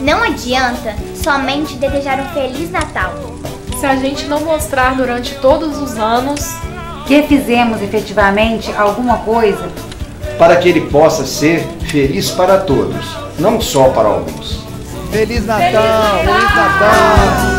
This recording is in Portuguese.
Não adianta somente desejar um Feliz Natal. Se a gente não mostrar durante todos os anos que fizemos efetivamente alguma coisa para que ele possa ser feliz para todos, não só para alguns. Feliz Natal! Feliz Natal! Feliz Natal!